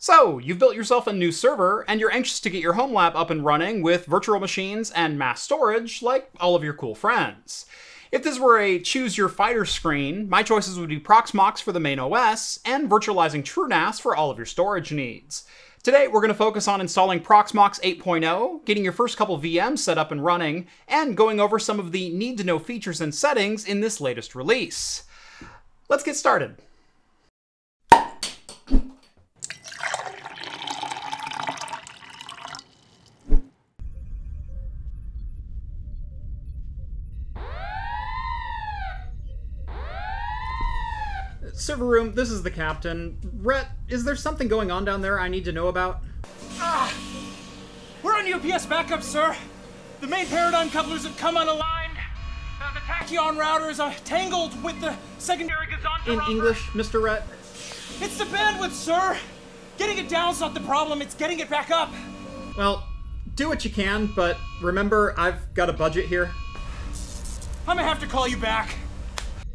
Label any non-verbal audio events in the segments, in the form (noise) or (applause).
So, you've built yourself a new server, and you're anxious to get your home lab up and running with virtual machines and mass storage like all of your cool friends. If this were a choose your fighter screen, my choices would be Proxmox for the main OS and virtualizing TrueNAS for all of your storage needs. Today, we're going to focus on installing Proxmox 8.0, getting your first couple VMs set up and running, and going over some of the need to know features and settings in this latest release. Let's get started. Server room, this is the captain. Rhett, is there something going on down there I need to know about? Ah, we're on UPS backup, sir. The main paradigm couplers have come unaligned. Uh, the tachyon routers are tangled with the secondary Gazanta In. English, Mr. Rhett? It's the bandwidth, sir. Getting it down's not the problem. It's getting it back up. Well, do what you can, but remember, I've got a budget here. I'm gonna have to call you back.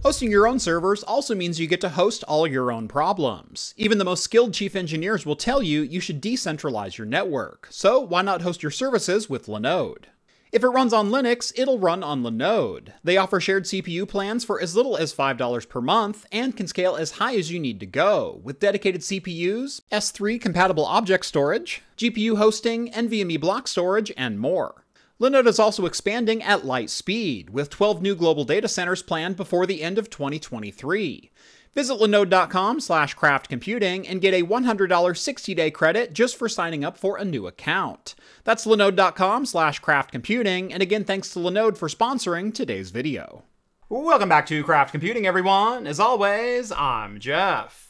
Hosting your own servers also means you get to host all your own problems. Even the most skilled chief engineers will tell you you should decentralize your network, so why not host your services with Linode? If it runs on Linux, it'll run on Linode. They offer shared CPU plans for as little as $5 per month and can scale as high as you need to go, with dedicated CPUs, S3 compatible object storage, GPU hosting, NVMe block storage, and more. Linode is also expanding at light speed, with 12 new global data centers planned before the end of 2023. Visit linode.com slash craftcomputing and get a $100 60-day credit just for signing up for a new account. That's linode.com slash craftcomputing, and again thanks to Linode for sponsoring today's video. Welcome back to Craft Computing, everyone. As always, I'm Jeff.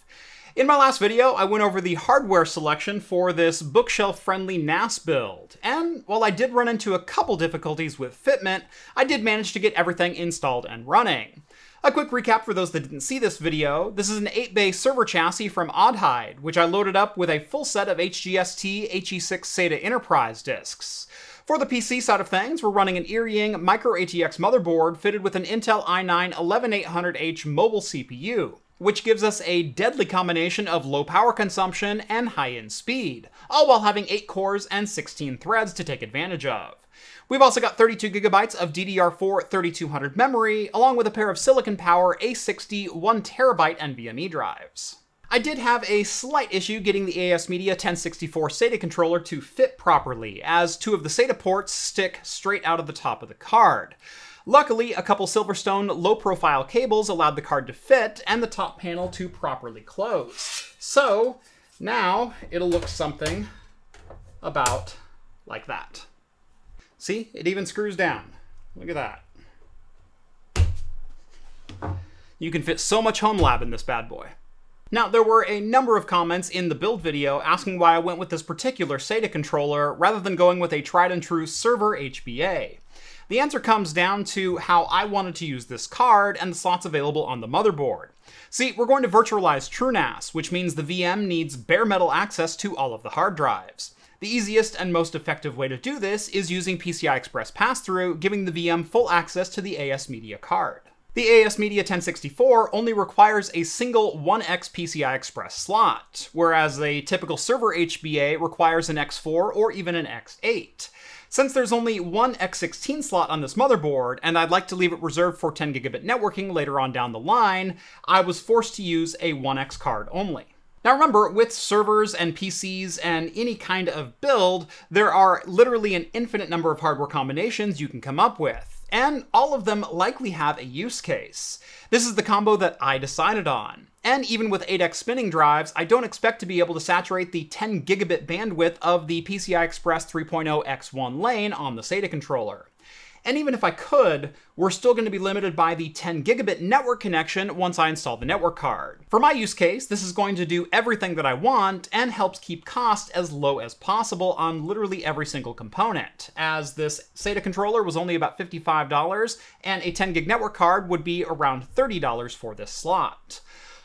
In my last video, I went over the hardware selection for this bookshelf-friendly NAS build, and while I did run into a couple difficulties with fitment, I did manage to get everything installed and running. A quick recap for those that didn't see this video, this is an 8-bay server chassis from Oddhide, which I loaded up with a full set of HGST HE6 SATA Enterprise disks. For the PC side of things, we're running an Erying Micro ATX motherboard fitted with an Intel i9 11800H mobile CPU which gives us a deadly combination of low power consumption and high-end speed, all while having 8 cores and 16 threads to take advantage of. We've also got 32 gigabytes of DDR4 3200 memory, along with a pair of Silicon Power A60 1TB NVMe drives. I did have a slight issue getting the ASMedia 1064 SATA controller to fit properly, as two of the SATA ports stick straight out of the top of the card. Luckily, a couple Silverstone low-profile cables allowed the card to fit and the top panel to properly close. So, now it'll look something about like that. See, it even screws down. Look at that. You can fit so much home lab in this bad boy. Now, there were a number of comments in the build video asking why I went with this particular SATA controller rather than going with a tried and true server HBA. The answer comes down to how I wanted to use this card and the slots available on the motherboard. See, we're going to virtualize TrueNAS, which means the VM needs bare metal access to all of the hard drives. The easiest and most effective way to do this is using PCI Express pass-through, giving the VM full access to the ASMedia card. The ASMedia 1064 only requires a single 1x PCI Express slot, whereas a typical server HBA requires an X4 or even an X8. Since there's only one X16 slot on this motherboard, and I'd like to leave it reserved for 10 gigabit networking later on down the line, I was forced to use a 1X card only. Now remember, with servers and PCs and any kind of build, there are literally an infinite number of hardware combinations you can come up with and all of them likely have a use case. This is the combo that I decided on. And even with 8x spinning drives, I don't expect to be able to saturate the 10 gigabit bandwidth of the PCI Express 3.0 X1 lane on the SATA controller. And even if I could, we're still going to be limited by the 10 gigabit network connection once I install the network card. For my use case, this is going to do everything that I want and helps keep cost as low as possible on literally every single component, as this SATA controller was only about $55 and a 10 gig network card would be around $30 for this slot.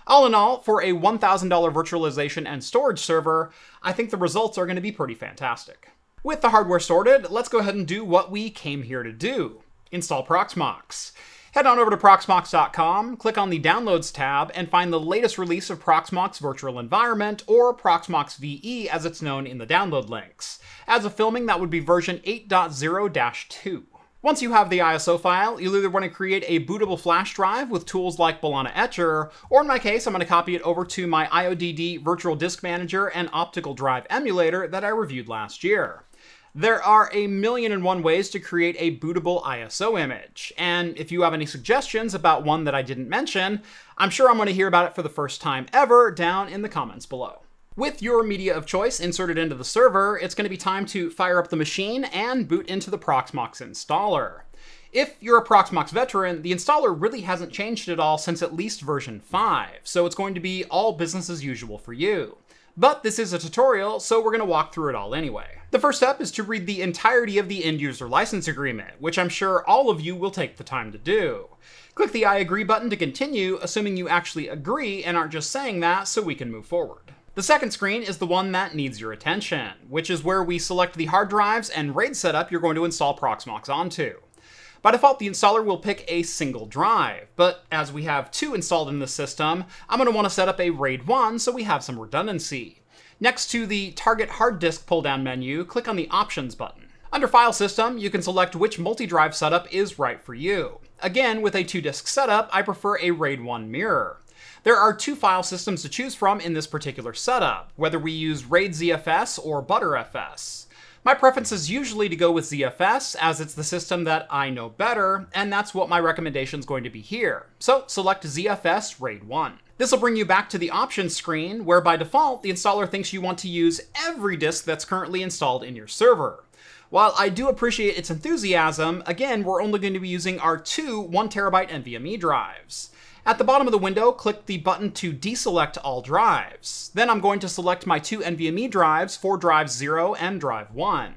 All in all, for a $1,000 virtualization and storage server, I think the results are going to be pretty fantastic. With the hardware sorted, let's go ahead and do what we came here to do. Install Proxmox. Head on over to Proxmox.com, click on the Downloads tab, and find the latest release of Proxmox Virtual Environment, or Proxmox VE as it's known in the download links. As of filming, that would be version 8.0-2. Once you have the ISO file, you'll either want to create a bootable flash drive with tools like Balena Etcher, or in my case, I'm going to copy it over to my IODD Virtual Disk Manager and Optical Drive emulator that I reviewed last year. There are a million and one ways to create a bootable ISO image, and if you have any suggestions about one that I didn't mention, I'm sure I'm going to hear about it for the first time ever down in the comments below. With your media of choice inserted into the server, it's going to be time to fire up the machine and boot into the Proxmox installer. If you're a Proxmox veteran, the installer really hasn't changed at all since at least version 5, so it's going to be all business as usual for you. But this is a tutorial, so we're going to walk through it all anyway. The first step is to read the entirety of the end user license agreement, which I'm sure all of you will take the time to do. Click the I agree button to continue, assuming you actually agree and aren't just saying that so we can move forward. The second screen is the one that needs your attention, which is where we select the hard drives and RAID setup you're going to install Proxmox onto. By default, the installer will pick a single drive, but as we have two installed in the system, I'm going to want to set up a RAID 1 so we have some redundancy. Next to the Target Hard Disk pull-down menu, click on the Options button. Under File System, you can select which multi-drive setup is right for you. Again, with a two-disk setup, I prefer a RAID 1 mirror. There are two file systems to choose from in this particular setup, whether we use RAID ZFS or Btrfs. My preference is usually to go with ZFS, as it's the system that I know better, and that's what my recommendation is going to be here. So select ZFS RAID 1. This will bring you back to the options screen, where by default, the installer thinks you want to use every disk that's currently installed in your server. While I do appreciate its enthusiasm, again, we're only going to be using our two 1TB NVMe drives. At the bottom of the window, click the button to deselect all drives. Then I'm going to select my two NVMe drives for drive 0 and drive 1.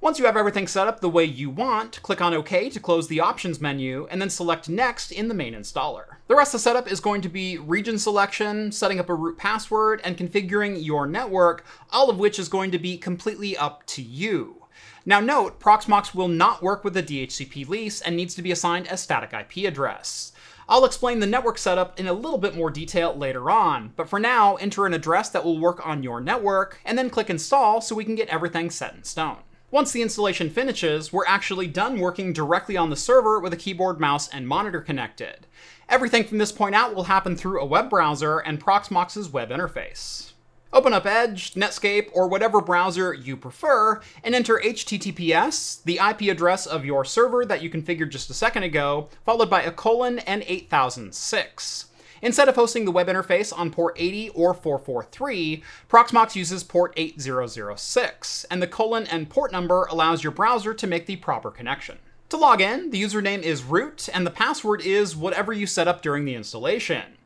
Once you have everything set up the way you want, click on OK to close the options menu, and then select Next in the main installer. The rest of the setup is going to be region selection, setting up a root password, and configuring your network, all of which is going to be completely up to you. Now note, Proxmox will not work with the DHCP lease and needs to be assigned a static IP address. I'll explain the network setup in a little bit more detail later on, but for now, enter an address that will work on your network, and then click install so we can get everything set in stone. Once the installation finishes, we're actually done working directly on the server with a keyboard, mouse, and monitor connected. Everything from this point out will happen through a web browser and Proxmox's web interface. Open up Edge, Netscape, or whatever browser you prefer, and enter HTTPS, the IP address of your server that you configured just a second ago, followed by a colon and 8006. Instead of hosting the web interface on port 80 or 443, Proxmox uses port 8006, and the colon and port number allows your browser to make the proper connection. To log in, the username is root, and the password is whatever you set up during the installation.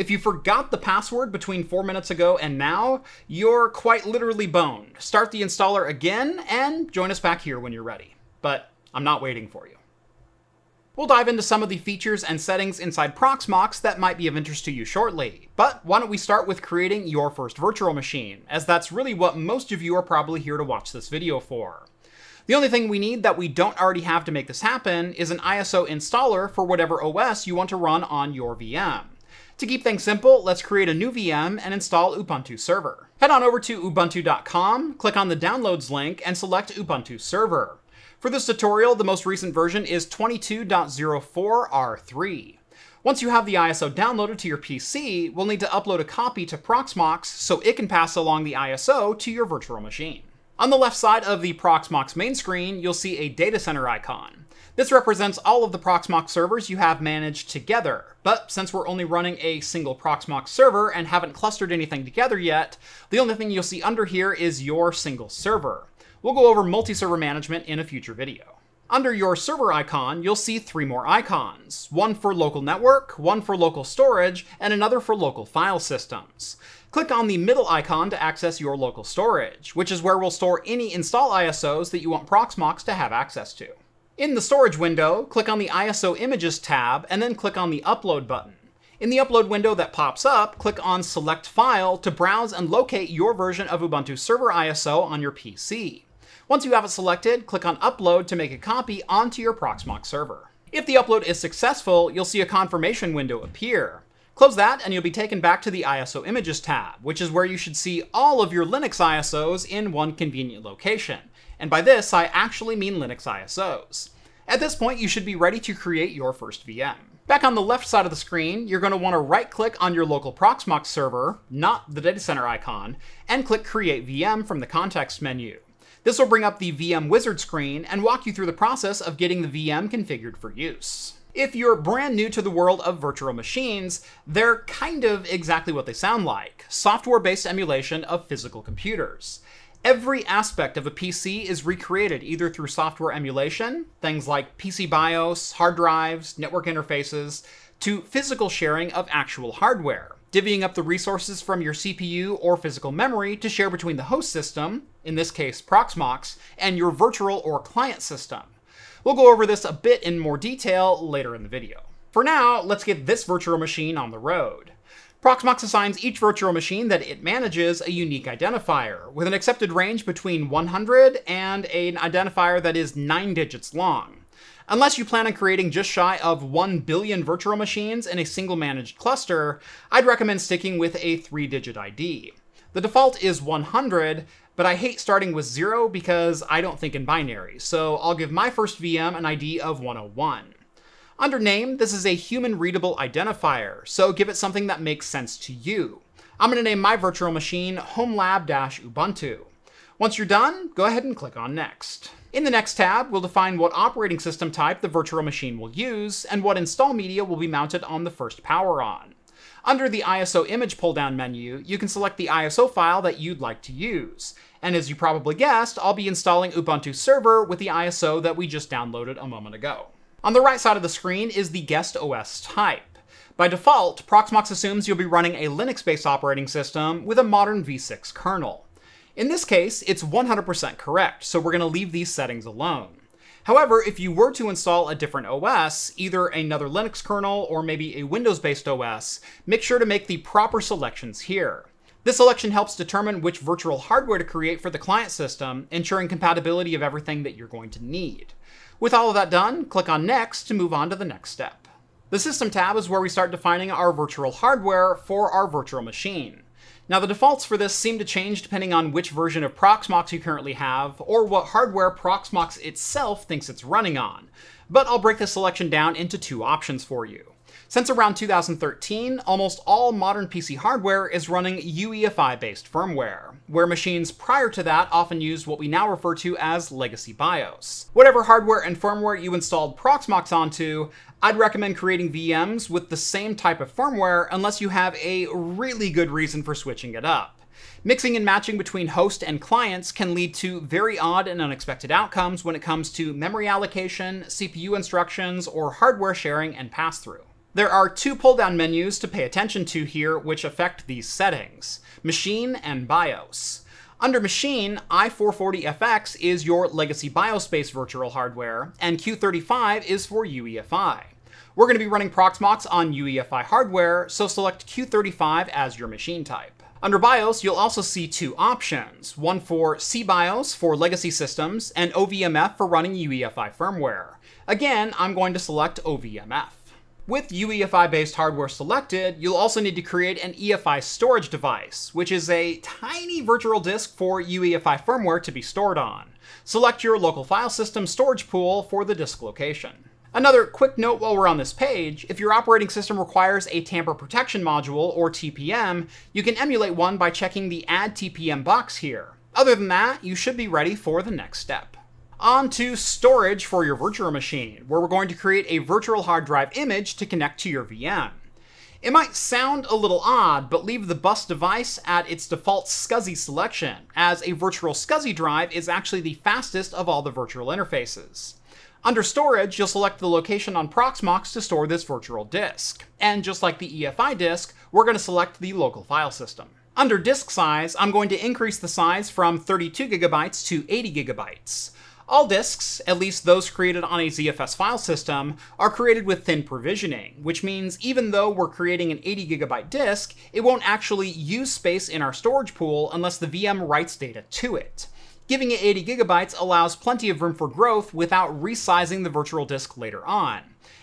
If you forgot the password between four minutes ago and now, you're quite literally boned. Start the installer again and join us back here when you're ready. But I'm not waiting for you. We'll dive into some of the features and settings inside Proxmox that might be of interest to you shortly. But why don't we start with creating your first virtual machine, as that's really what most of you are probably here to watch this video for. The only thing we need that we don't already have to make this happen is an ISO installer for whatever OS you want to run on your VM. To keep things simple, let's create a new VM and install Ubuntu Server. Head on over to ubuntu.com, click on the downloads link, and select Ubuntu Server. For this tutorial, the most recent version is 22.04R3. Once you have the ISO downloaded to your PC, we'll need to upload a copy to Proxmox so it can pass along the ISO to your virtual machine. On the left side of the Proxmox main screen, you'll see a data center icon. This represents all of the Proxmox servers you have managed together, but since we're only running a single Proxmox server and haven't clustered anything together yet, the only thing you'll see under here is your single server. We'll go over multi-server management in a future video. Under your server icon, you'll see three more icons. One for local network, one for local storage, and another for local file systems. Click on the middle icon to access your local storage, which is where we'll store any install ISOs that you want Proxmox to have access to. In the storage window, click on the ISO Images tab and then click on the Upload button. In the upload window that pops up, click on Select File to browse and locate your version of Ubuntu Server ISO on your PC. Once you have it selected, click on Upload to make a copy onto your Proxmox server. If the upload is successful, you'll see a confirmation window appear. Close that and you'll be taken back to the ISO Images tab, which is where you should see all of your Linux ISOs in one convenient location. And by this, I actually mean Linux ISOs. At this point, you should be ready to create your first VM. Back on the left side of the screen, you're going to want to right click on your local Proxmox server, not the data center icon, and click Create VM from the context menu. This will bring up the VM wizard screen and walk you through the process of getting the VM configured for use. If you're brand new to the world of virtual machines, they're kind of exactly what they sound like software based emulation of physical computers. Every aspect of a PC is recreated either through software emulation, things like PC BIOS, hard drives, network interfaces, to physical sharing of actual hardware, divvying up the resources from your CPU or physical memory to share between the host system, in this case Proxmox, and your virtual or client system. We'll go over this a bit in more detail later in the video. For now, let's get this virtual machine on the road. Proxmox assigns each virtual machine that it manages a unique identifier, with an accepted range between 100 and an identifier that is 9 digits long. Unless you plan on creating just shy of 1 billion virtual machines in a single managed cluster, I'd recommend sticking with a 3 digit ID. The default is 100, but I hate starting with 0 because I don't think in binary, so I'll give my first VM an ID of 101. Under name, this is a human readable identifier, so give it something that makes sense to you. I'm going to name my virtual machine HomeLab-Ubuntu. Once you're done, go ahead and click on Next. In the next tab, we'll define what operating system type the virtual machine will use, and what install media will be mounted on the first power on. Under the ISO image pull-down menu, you can select the ISO file that you'd like to use. And as you probably guessed, I'll be installing Ubuntu Server with the ISO that we just downloaded a moment ago. On the right side of the screen is the guest OS type. By default, Proxmox assumes you'll be running a Linux-based operating system with a modern v6 kernel. In this case, it's 100% correct, so we're going to leave these settings alone. However, if you were to install a different OS, either another Linux kernel or maybe a Windows-based OS, make sure to make the proper selections here. This selection helps determine which virtual hardware to create for the client system, ensuring compatibility of everything that you're going to need. With all of that done, click on Next to move on to the next step. The System tab is where we start defining our virtual hardware for our virtual machine. Now the defaults for this seem to change depending on which version of Proxmox you currently have, or what hardware Proxmox itself thinks it's running on. But I'll break this selection down into two options for you. Since around 2013, almost all modern PC hardware is running UEFI-based firmware, where machines prior to that often used what we now refer to as legacy BIOS. Whatever hardware and firmware you installed Proxmox onto, I'd recommend creating VMs with the same type of firmware unless you have a really good reason for switching it up. Mixing and matching between host and clients can lead to very odd and unexpected outcomes when it comes to memory allocation, CPU instructions, or hardware sharing and pass-through. There are two pull-down menus to pay attention to here which affect these settings, Machine and BIOS. Under Machine, i440FX is your legacy BIOS-based virtual hardware, and Q35 is for UEFI. We're going to be running Proxmox on UEFI hardware, so select Q35 as your machine type. Under BIOS, you'll also see two options, one for SeaBIOS for legacy systems, and OVMF for running UEFI firmware. Again, I'm going to select OVMF. With UEFI-based hardware selected, you'll also need to create an EFI storage device, which is a tiny virtual disk for UEFI firmware to be stored on. Select your local file system storage pool for the disk location. Another quick note while we're on this page, if your operating system requires a tamper protection module, or TPM, you can emulate one by checking the Add TPM box here. Other than that, you should be ready for the next step. On to storage for your virtual machine, where we're going to create a virtual hard drive image to connect to your VM. It might sound a little odd, but leave the bus device at its default SCSI selection, as a virtual SCSI drive is actually the fastest of all the virtual interfaces. Under storage, you'll select the location on Proxmox to store this virtual disk. And just like the EFI disk, we're going to select the local file system. Under disk size, I'm going to increase the size from 32 gigabytes to 80 gigabytes. All disks, at least those created on a ZFS file system, are created with thin provisioning, which means even though we're creating an 80 gigabyte disk, it won't actually use space in our storage pool unless the VM writes data to it. Giving it 80 gigabytes allows plenty of room for growth without resizing the virtual disk later on.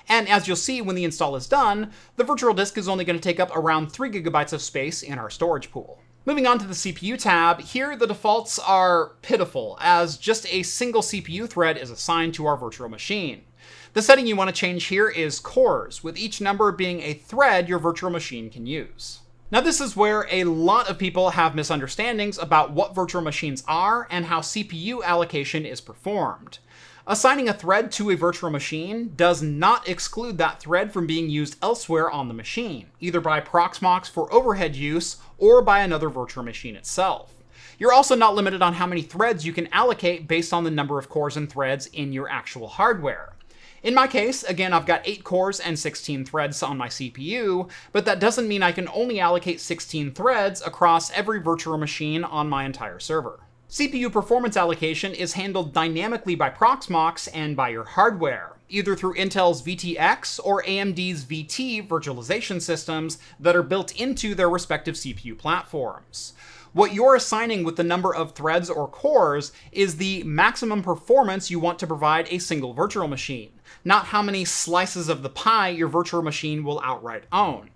And as you'll see when the install is done, the virtual disk is only going to take up around 3 gigabytes of space in our storage pool. Moving on to the CPU tab, here the defaults are pitiful, as just a single CPU thread is assigned to our virtual machine. The setting you want to change here is cores, with each number being a thread your virtual machine can use. Now this is where a lot of people have misunderstandings about what virtual machines are and how CPU allocation is performed. Assigning a thread to a virtual machine does not exclude that thread from being used elsewhere on the machine, either by Proxmox for overhead use or by another virtual machine itself. You're also not limited on how many threads you can allocate based on the number of cores and threads in your actual hardware. In my case, again, I've got 8 cores and 16 threads on my CPU, but that doesn't mean I can only allocate 16 threads across every virtual machine on my entire server. CPU performance allocation is handled dynamically by Proxmox and by your hardware, either through Intel's VTX or AMD's VT virtualization systems that are built into their respective CPU platforms. What you're assigning with the number of threads or cores is the maximum performance you want to provide a single virtual machine, not how many slices of the pie your virtual machine will outright own.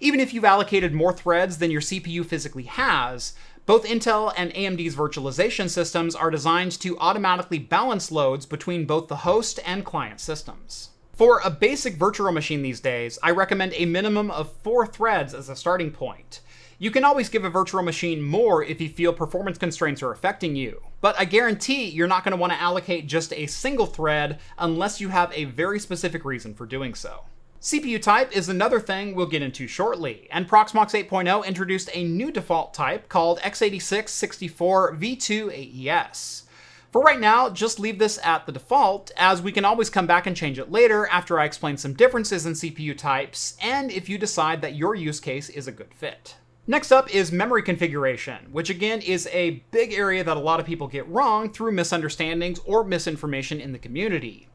Even if you've allocated more threads than your CPU physically has, both Intel and AMD's virtualization systems are designed to automatically balance loads between both the host and client systems. For a basic virtual machine these days, I recommend a minimum of four threads as a starting point. You can always give a virtual machine more if you feel performance constraints are affecting you, but I guarantee you're not going to want to allocate just a single thread unless you have a very specific reason for doing so. CPU type is another thing we'll get into shortly, and Proxmox 8.0 introduced a new default type called x86-64v2-AES. For right now, just leave this at the default, as we can always come back and change it later after I explain some differences in CPU types, and if you decide that your use case is a good fit. Next up is memory configuration, which again is a big area that a lot of people get wrong through misunderstandings or misinformation in the community.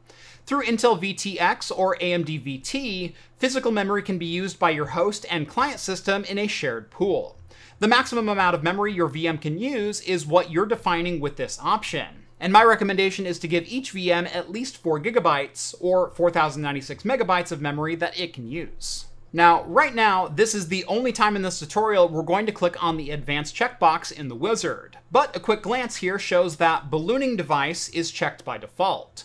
Through Intel VTX or AMD VT, physical memory can be used by your host and client system in a shared pool. The maximum amount of memory your VM can use is what you're defining with this option. And my recommendation is to give each VM at least 4 gigabytes or 4096 megabytes of memory that it can use. Now, right now, this is the only time in this tutorial we're going to click on the advanced checkbox in the wizard, but a quick glance here shows that ballooning device is checked by default.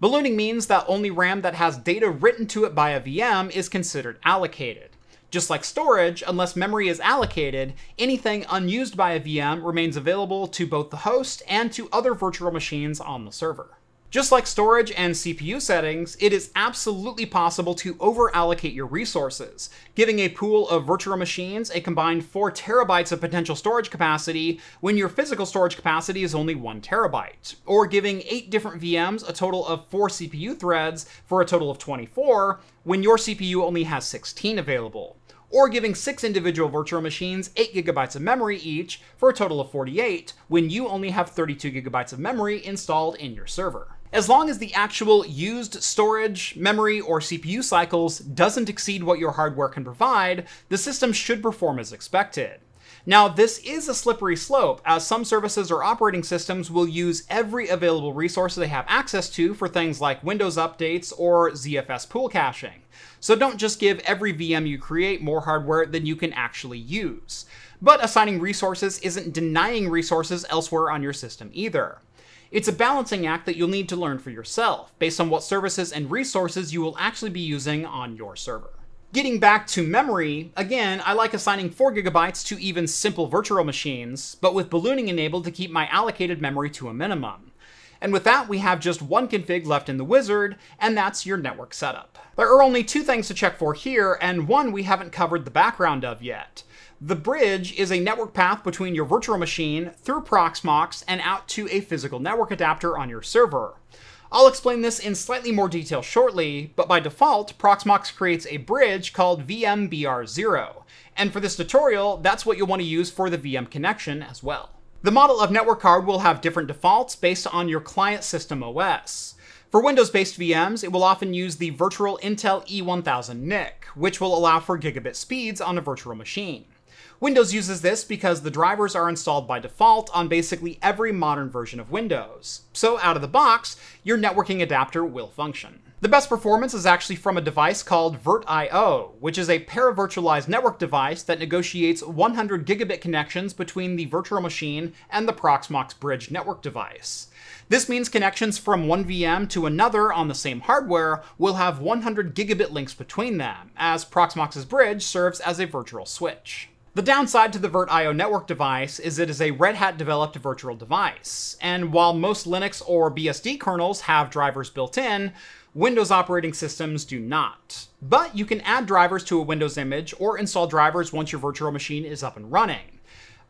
Ballooning means that only RAM that has data written to it by a VM is considered allocated. Just like storage, unless memory is allocated, anything unused by a VM remains available to both the host and to other virtual machines on the server. Just like storage and CPU settings, it is absolutely possible to over-allocate your resources, giving a pool of virtual machines a combined 4 terabytes of potential storage capacity when your physical storage capacity is only 1 terabyte, or giving 8 different VMs a total of 4 CPU threads for a total of 24 when your CPU only has 16 available or giving six individual virtual machines 8 gigabytes of memory each for a total of 48 when you only have 32 gigabytes of memory installed in your server. As long as the actual used storage, memory, or CPU cycles doesn't exceed what your hardware can provide, the system should perform as expected. Now, this is a slippery slope, as some services or operating systems will use every available resource they have access to for things like Windows updates or ZFS pool caching. So don't just give every VM you create more hardware than you can actually use. But assigning resources isn't denying resources elsewhere on your system either. It's a balancing act that you'll need to learn for yourself, based on what services and resources you will actually be using on your server. Getting back to memory, again, I like assigning 4 gigabytes to even simple virtual machines, but with ballooning enabled to keep my allocated memory to a minimum. And with that, we have just one config left in the wizard, and that's your network setup. There are only two things to check for here, and one we haven't covered the background of yet. The bridge is a network path between your virtual machine through Proxmox and out to a physical network adapter on your server. I'll explain this in slightly more detail shortly, but by default, Proxmox creates a bridge called VMBR0, and for this tutorial, that's what you'll want to use for the VM connection as well. The model of network card will have different defaults based on your client system OS. For Windows-based VMs, it will often use the virtual Intel E1000 NIC, which will allow for gigabit speeds on a virtual machine. Windows uses this because the drivers are installed by default on basically every modern version of Windows. So out of the box, your networking adapter will function. The best performance is actually from a device called VirtIO, which is a paravirtualized network device that negotiates 100 gigabit connections between the virtual machine and the Proxmox bridge network device. This means connections from one VM to another on the same hardware will have 100 gigabit links between them, as Proxmox's bridge serves as a virtual switch. The downside to the VirtIO network device is it is a Red Hat developed virtual device, and while most Linux or BSD kernels have drivers built in, Windows operating systems do not. But you can add drivers to a Windows image or install drivers once your virtual machine is up and running.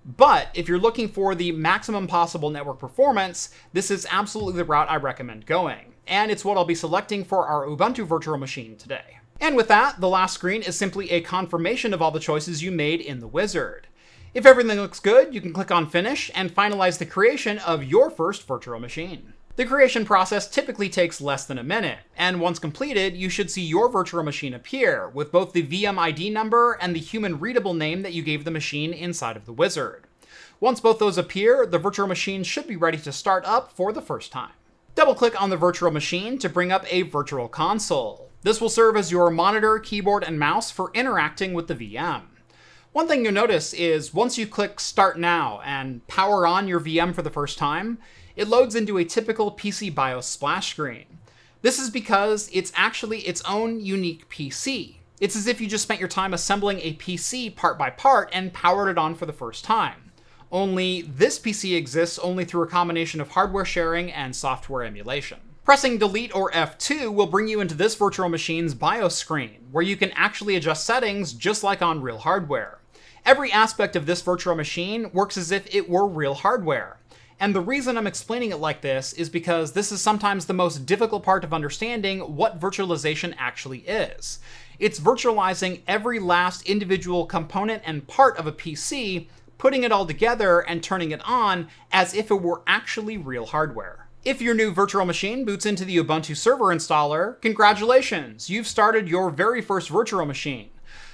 But if you're looking for the maximum possible network performance, this is absolutely the route I recommend going. And it's what I'll be selecting for our Ubuntu virtual machine today. And with that, the last screen is simply a confirmation of all the choices you made in the wizard. If everything looks good, you can click on Finish and finalize the creation of your first virtual machine. The creation process typically takes less than a minute, and once completed, you should see your virtual machine appear, with both the VM ID number and the human readable name that you gave the machine inside of the wizard. Once both those appear, the virtual machine should be ready to start up for the first time. Double click on the virtual machine to bring up a virtual console. This will serve as your monitor, keyboard, and mouse for interacting with the VM. One thing you'll notice is once you click Start Now and power on your VM for the first time, it loads into a typical PC BIOS splash screen. This is because it's actually its own unique PC. It's as if you just spent your time assembling a PC part by part and powered it on for the first time. Only this PC exists only through a combination of hardware sharing and software emulation. Pressing delete or F2 will bring you into this virtual machine's BIOS screen, where you can actually adjust settings just like on real hardware. Every aspect of this virtual machine works as if it were real hardware. And the reason I'm explaining it like this is because this is sometimes the most difficult part of understanding what virtualization actually is. It's virtualizing every last individual component and part of a PC, putting it all together and turning it on as if it were actually real hardware. If your new virtual machine boots into the Ubuntu server installer, congratulations! You've started your very first virtual machine.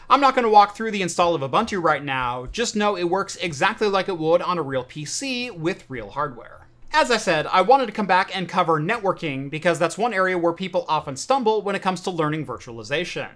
I'm not going to walk through the install of Ubuntu right now, just know it works exactly like it would on a real PC with real hardware. As I said, I wanted to come back and cover networking because that's one area where people often stumble when it comes to learning virtualization.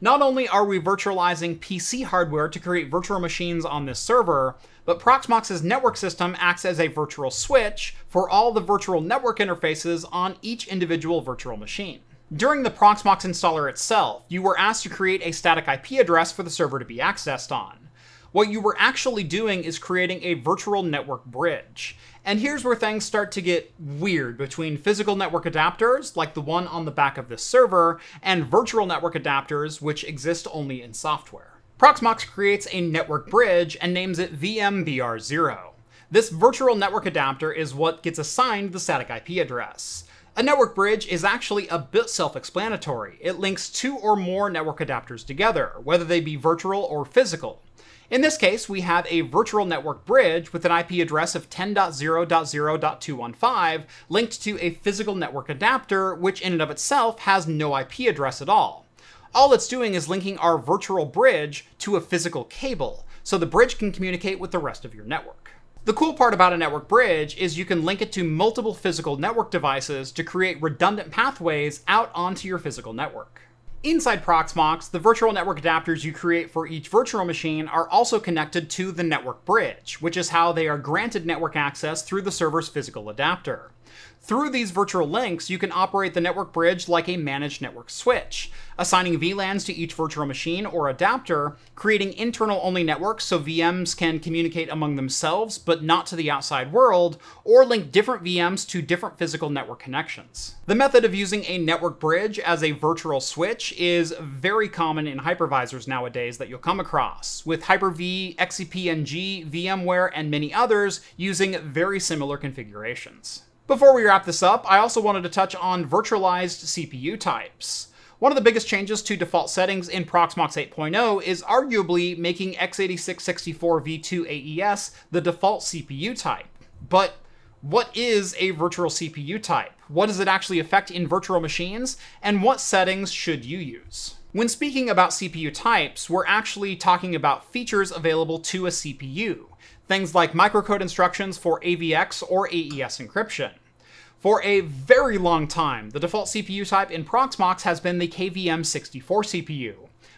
Not only are we virtualizing PC hardware to create virtual machines on this server, but Proxmox's network system acts as a virtual switch for all the virtual network interfaces on each individual virtual machine. During the Proxmox installer itself, you were asked to create a static IP address for the server to be accessed on. What you were actually doing is creating a virtual network bridge. And here's where things start to get weird between physical network adapters, like the one on the back of this server, and virtual network adapters, which exist only in software. Proxmox creates a network bridge and names it VMBR0. This virtual network adapter is what gets assigned the static IP address. A network bridge is actually a bit self-explanatory. It links two or more network adapters together, whether they be virtual or physical. In this case, we have a virtual network bridge with an IP address of 10.0.0.215 linked to a physical network adapter, which in and of itself has no IP address at all. All it's doing is linking our virtual bridge to a physical cable, so the bridge can communicate with the rest of your network. The cool part about a network bridge is you can link it to multiple physical network devices to create redundant pathways out onto your physical network. Inside Proxmox, the virtual network adapters you create for each virtual machine are also connected to the network bridge, which is how they are granted network access through the server's physical adapter. Through these virtual links, you can operate the network bridge like a managed network switch, assigning VLANs to each virtual machine or adapter, creating internal only networks so VMs can communicate among themselves but not to the outside world, or link different VMs to different physical network connections. The method of using a network bridge as a virtual switch is very common in hypervisors nowadays that you'll come across, with Hyper-V, XCP-ng, VMware, and many others using very similar configurations. Before we wrap this up, I also wanted to touch on virtualized CPU types. One of the biggest changes to default settings in Proxmox 8.0 is arguably making x86-64 v2 AES the default CPU type. But what is a virtual CPU type? What does it actually affect in virtual machines? And what settings should you use? When speaking about CPU types, we're actually talking about features available to a CPU, things like microcode instructions for AVX or AES encryption. For a very long time, the default CPU type in Proxmox has been the KVM64 CPU,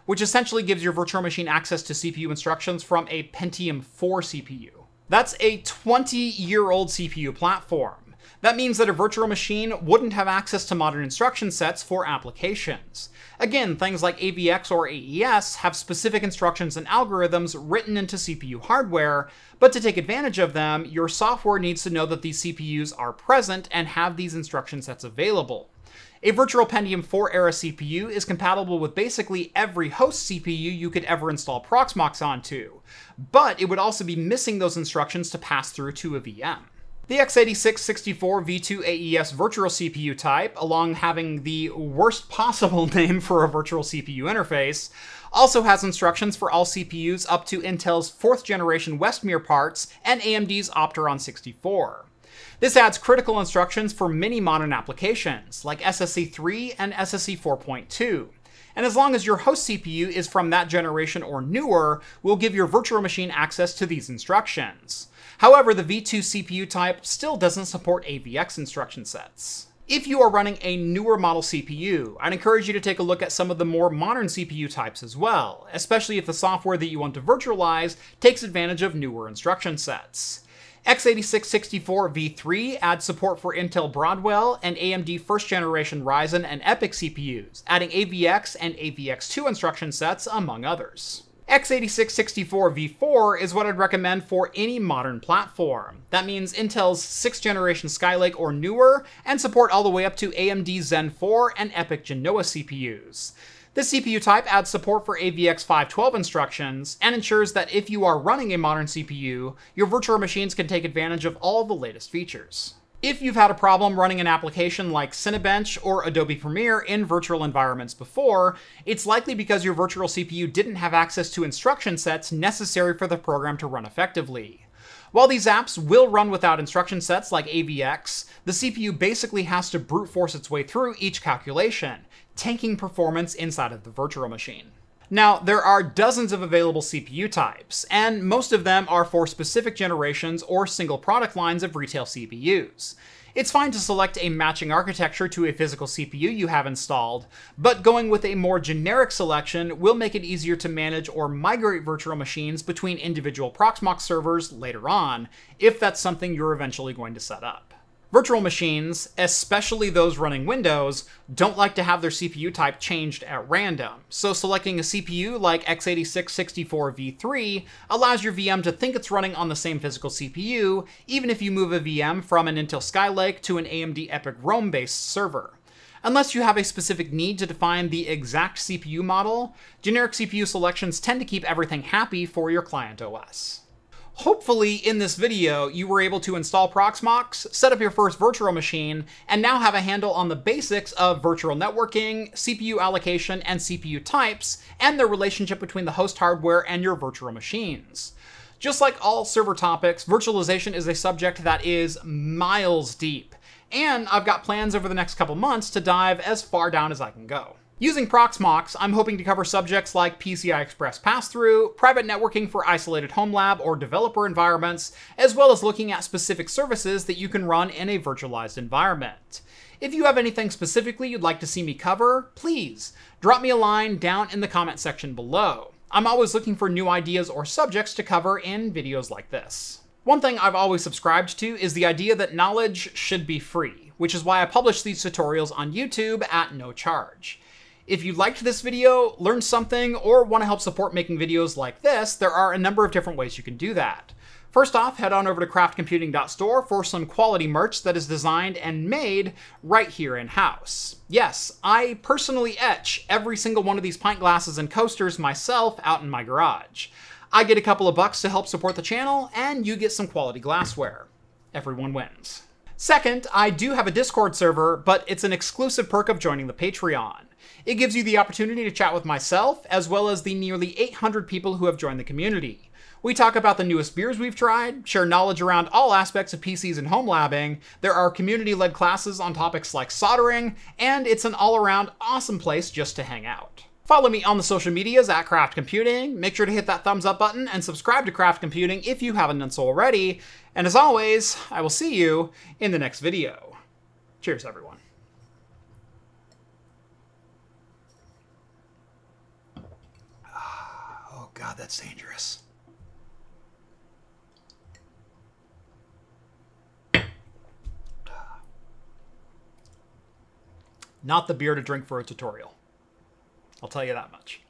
which essentially gives your virtual machine access to CPU instructions from a Pentium 4 CPU. That's a 20 year old CPU platform. That means that a virtual machine wouldn't have access to modern instruction sets for applications. Again, things like AVX or AES have specific instructions and algorithms written into CPU hardware, but to take advantage of them, your software needs to know that these CPUs are present and have these instruction sets available. A virtual Pentium 4 era CPU is compatible with basically every host CPU you could ever install Proxmox onto, but it would also be missing those instructions to pass through to a VM. The x86-64 V2 AES virtual CPU type, along having the worst possible (laughs) name for a virtual CPU interface, also has instructions for all CPUs up to Intel's 4th generation Westmere parts and AMD's Opteron 64. This adds critical instructions for many modern applications, like SSE 3 and SSE 4.2. And as long as your host CPU is from that generation or newer, we'll give your virtual machine access to these instructions. However, the V2 CPU type still doesn't support AVX instruction sets. If you are running a newer model CPU, I'd encourage you to take a look at some of the more modern CPU types as well, especially if the software that you want to virtualize takes advantage of newer instruction sets x86-64 V3 adds support for Intel Broadwell and AMD first generation Ryzen and EPYC CPUs, adding AVX and AVX2 instruction sets, among others. x86-64 V4 is what I'd recommend for any modern platform. That means Intel's 6th generation Skylake or newer, and support all the way up to AMD Zen 4 and EPYC Genoa CPUs. This CPU type adds support for AVX 512 instructions and ensures that if you are running a modern CPU, your virtual machines can take advantage of all the latest features. If you've had a problem running an application like Cinebench or Adobe Premiere in virtual environments before, it's likely because your virtual CPU didn't have access to instruction sets necessary for the program to run effectively. While these apps will run without instruction sets like AVX, the CPU basically has to brute force its way through each calculation, tanking performance inside of the virtual machine. Now, there are dozens of available CPU types, and most of them are for specific generations or single product lines of retail CPUs. It's fine to select a matching architecture to a physical CPU you have installed, but going with a more generic selection will make it easier to manage or migrate virtual machines between individual Proxmox servers later on, if that's something you're eventually going to set up. Virtual machines, especially those running Windows, don't like to have their CPU type changed at random, so selecting a CPU like x86-64v3 allows your VM to think it's running on the same physical CPU, even if you move a VM from an Intel Skylake to an AMD EPYC Rome-based server. Unless you have a specific need to define the exact CPU model, generic CPU selections tend to keep everything happy for your client OS. Hopefully, in this video, you were able to install Proxmox, set up your first virtual machine, and now have a handle on the basics of virtual networking, CPU allocation, and CPU types, and the relationship between the host hardware and your virtual machines. Just like all server topics, virtualization is a subject that is miles deep, and I've got plans over the next couple months to dive as far down as I can go. Using Proxmox, I'm hoping to cover subjects like PCI Express pass-through, private networking for isolated home lab or developer environments, as well as looking at specific services that you can run in a virtualized environment. If you have anything specifically you'd like to see me cover, please drop me a line down in the comment section below. I'm always looking for new ideas or subjects to cover in videos like this. One thing I've always subscribed to is the idea that knowledge should be free, which is why I publish these tutorials on YouTube at no charge. If you liked this video, learned something, or want to help support making videos like this, there are a number of different ways you can do that. First off, head on over to craftcomputing.store for some quality merch that is designed and made right here in-house. Yes, I personally etch every single one of these pint glasses and coasters myself out in my garage. I get a couple of bucks to help support the channel, and you get some quality glassware. Everyone wins. Second, I do have a Discord server, but it's an exclusive perk of joining the Patreon. It gives you the opportunity to chat with myself, as well as the nearly 800 people who have joined the community. We talk about the newest beers we've tried, share knowledge around all aspects of PCs and home labbing, there are community led classes on topics like soldering, and it's an all around awesome place just to hang out. Follow me on the social medias at Craft Computing. Make sure to hit that thumbs up button and subscribe to Craft Computing if you haven't done so already. And as always, I will see you in the next video. Cheers, everyone. Ah, oh, God, that's dangerous. Ah. Not the beer to drink for a tutorial. I'll tell you that much.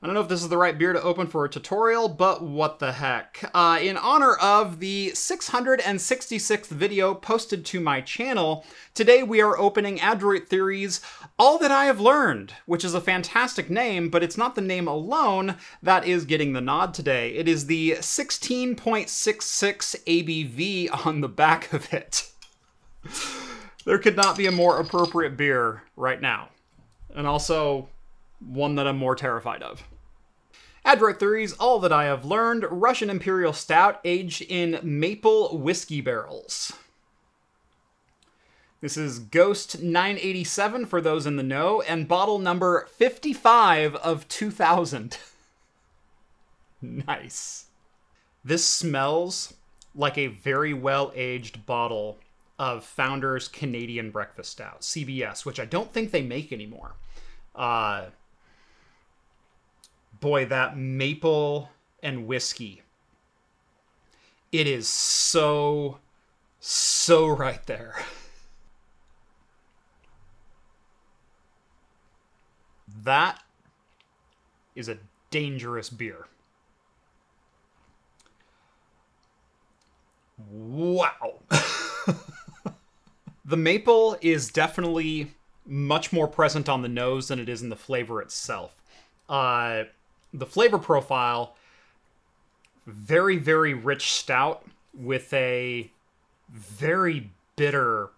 I don't know if this is the right beer to open for a tutorial, but what the heck. Uh, in honor of the 666th video posted to my channel, today we are opening Adroit Theory's All That I Have Learned, which is a fantastic name, but it's not the name alone that is getting the nod today. It is the 16.66 ABV on the back of it. (laughs) there could not be a more appropriate beer right now. And also, one that I'm more terrified of. Adroit Theory's, All That I Have Learned, Russian Imperial Stout aged in maple whiskey barrels. This is Ghost 987 for those in the know, and bottle number 55 of 2000. (laughs) nice. This smells like a very well aged bottle of Founders Canadian Breakfast Stout, CBS, which I don't think they make anymore. Uh, boy, that maple and whiskey. It is so, so right there. That is a dangerous beer. Wow. (laughs) the maple is definitely much more present on the nose than it is in the flavor itself. Uh, the flavor profile very very rich stout with a very bitter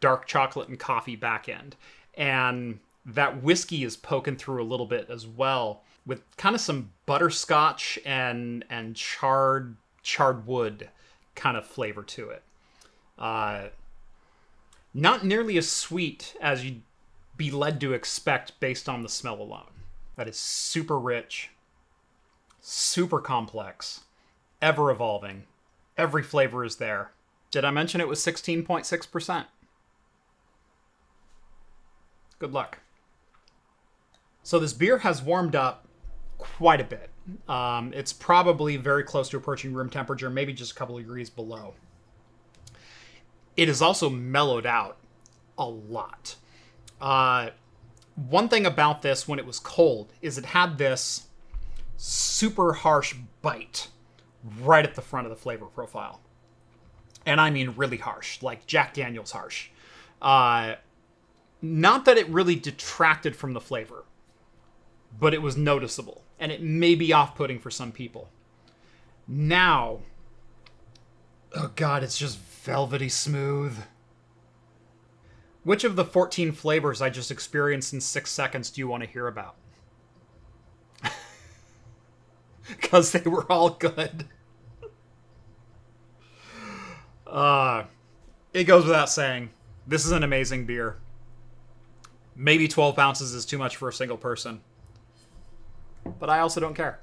dark chocolate and coffee back end and that whiskey is poking through a little bit as well with kind of some butterscotch and and charred charred wood kind of flavor to it uh not nearly as sweet as you'd be led to expect based on the smell alone that is super rich super complex, ever evolving. Every flavor is there. Did I mention it was 16.6%? Good luck. So this beer has warmed up quite a bit. Um, it's probably very close to approaching room temperature, maybe just a couple degrees below. It is also mellowed out a lot. Uh, one thing about this when it was cold is it had this super harsh bite right at the front of the flavor profile. And I mean really harsh, like Jack Daniels harsh. Uh, not that it really detracted from the flavor, but it was noticeable. And it may be off putting for some people. Now, oh god, it's just velvety smooth. Which of the 14 flavors I just experienced in six seconds do you want to hear about? (laughs) because they were all good. (laughs) Uh, it goes without saying, this is an amazing beer. Maybe 12 ounces is too much for a single person. But I also don't care.